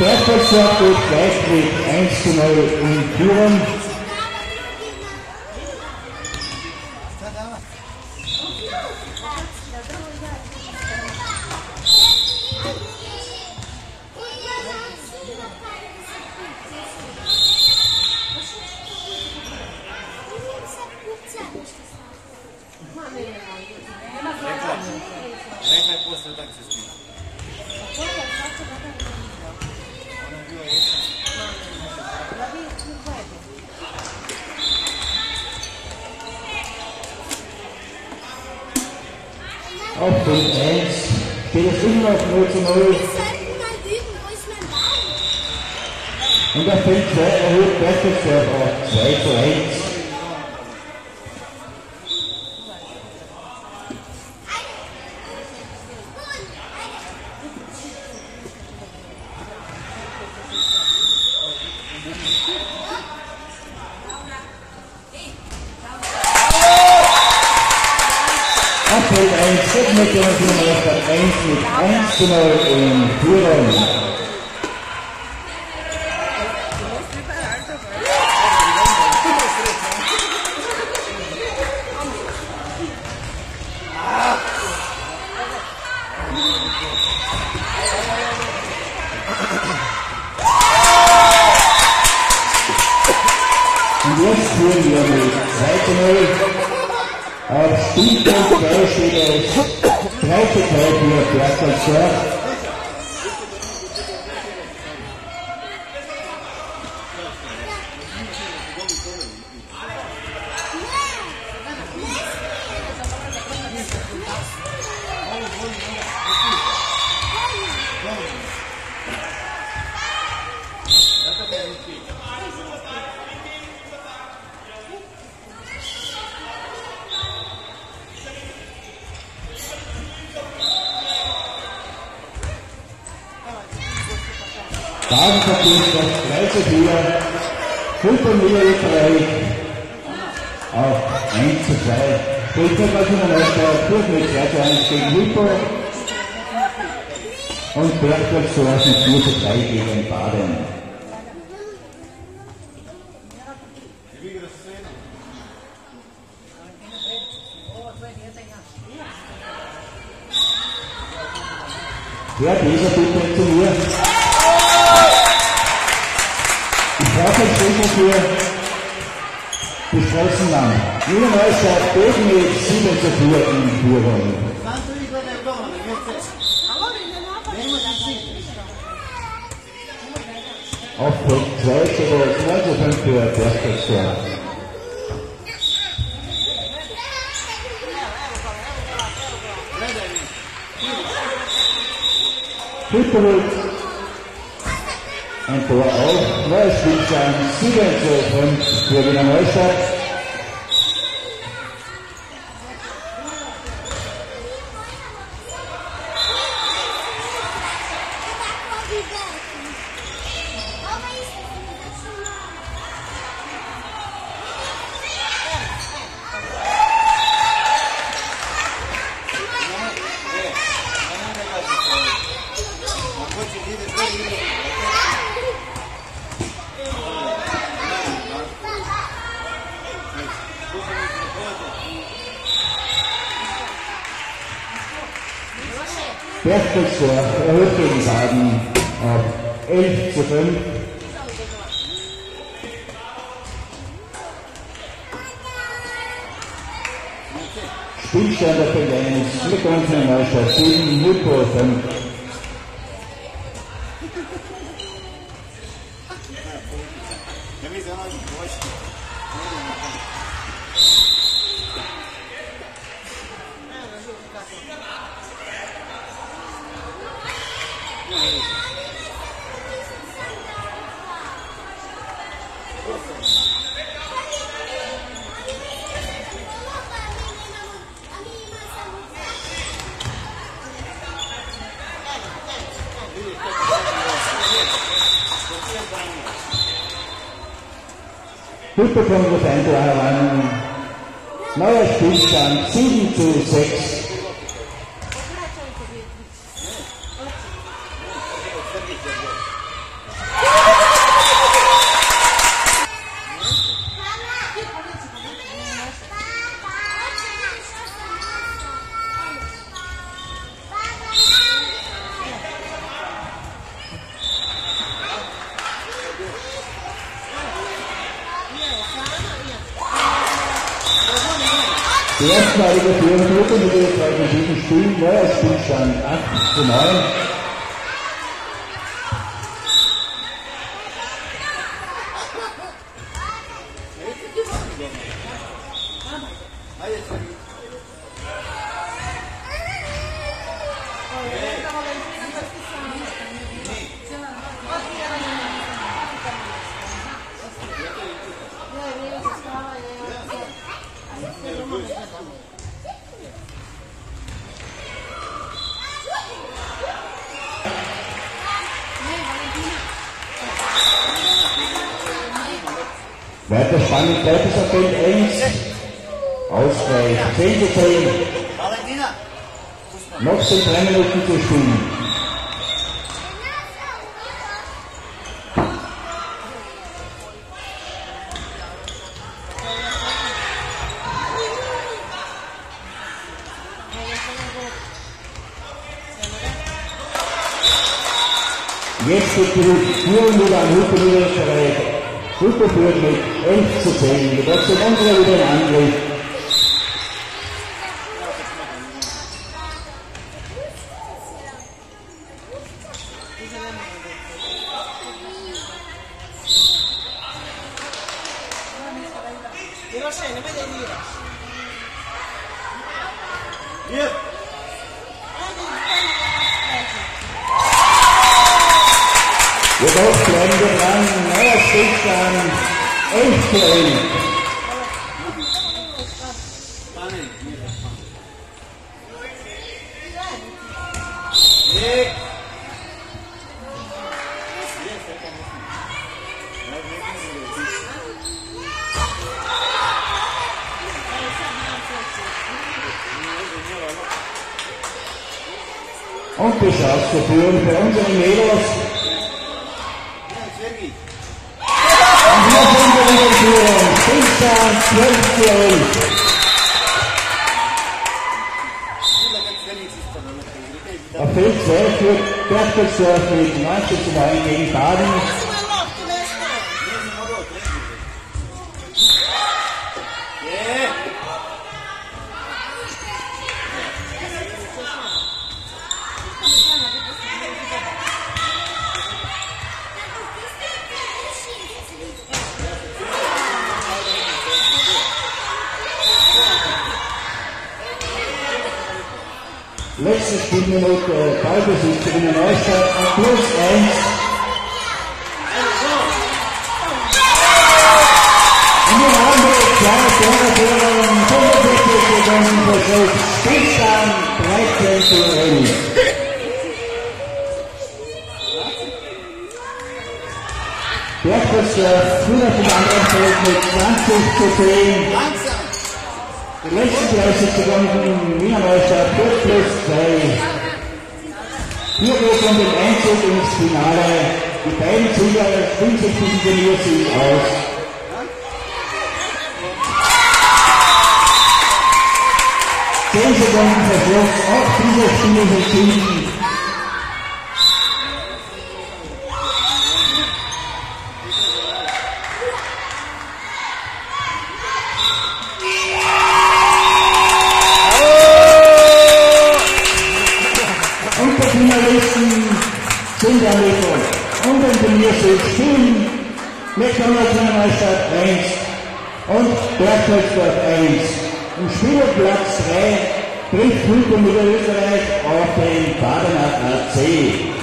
Bergfeldsorg geht gleich mit 1 zu 0 in Führung. Wir sollten mal üben, wo ist mein Ball? Und auf Feld 2 erhöht Bergfeldsorg auf 2 zu 1. 1 steht Mecklenburg-Meister 1 mit 1 zu 0 in Führung. Und jetzt führen wir mit 2 zu 0. Auf Spielfeld 2 steht es 3 zu 3 für Bergfeldsorg. Basenverkehr das 3 zu 4. Fußball Österreich auf 1 zu 2. Fußballmaschine Meister führt mit 3 zu 1 gegen Hypo. Und Bergfeldsorg mit 4 zu 3 gegen Baden. Ja, dieser bitte zu mir. Ich brauche jetzt Sprecher für beschlossen. Junge Meister gegen mit 7 zu 4 in Führung. Auf Punkt 2 zu 2 zu 5 für Bergfeldsorg. Hütterwitz. Ein Tor auf. Neues Spielstand 7 zu 5 für Wiener Neustadt. Bergfeldsorg erhöht gegen Baden auf 11 zu 5. Spielstand der 1 mit 19 Neustadt 7, Hypo 5. Hypo kommt das ein Tor heran. Neuer Spielstand 7 zu 6. Die erstmalige Führung Gruppe mit den zwei verschiedenen Spielen, neuer Spielstand 8 zu 9. Ah, jetzt. Weiter spannend bleibt es auf Feld 1. Ausgleich 10 zu 10. Valentina! Noch sind drei Minuten zu spielen. Jetzt wird die Führung wieder an Hupe Niederösterreich. Hupe führt mit 11 zu 10. Die Trotzdem unsere wieder in Angriff. Io wir dran. Neuer Stillstand 11 zu 11. Spannend. Hier! Weg! Und die Chance für unsere Mädels. Ja, Sergi! Und hier sind wir in der Führung. Stillstand 12 zu 11. Scusa che Sergi si sta dando per Auf Feld 2 führt Berchtesdorf mit 19 zu 9 gegen Baden. Letzte Spielminute, Ballbesitz in der Neustadt und plus 1. Und wir haben die kleine Torerführung 45 Sekunden versucht. Stillstand 13 zu 11. Berchtesdorf führt im anderen Feld mit 20 zu 10. Langsam! Die letzten 30 Sekunden Wiener Neustadt 4 plus 2. Hier geht um den Einzug ins Finale. Die beiden Sieger spielen sich diesen Turniersieg aus. Zehn Sekunden Verschluss, auch dieses Spiel entschieden. Wiener Neustadt 1 und Berchtesgaden 1. Im Spielplatz 3 trifft Hulken Niederösterreich auf den Badener AC.